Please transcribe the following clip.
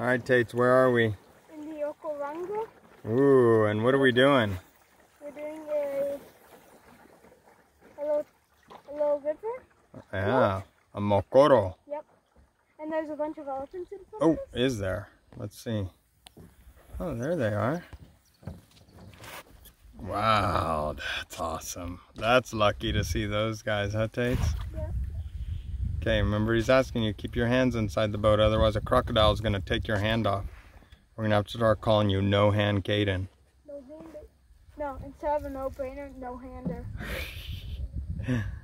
All right, Tates, where are we? In the Okavango. Ooh, and what are we doing? We're doing a, a, little, a little river. Yeah, a mokoro. Yep. And there's a bunch of elephants in front Oh, of us. is there? Let's see. Oh, there they are. Wow, that's awesome. That's lucky to see those guys, huh, Tates? Yeah. Okay, remember he's asking you keep your hands inside the boat, otherwise a crocodile is going to take your hand off. We're going to have to start calling you No Hand Caden. No hander. No, instead of a no-brainer, no-hander.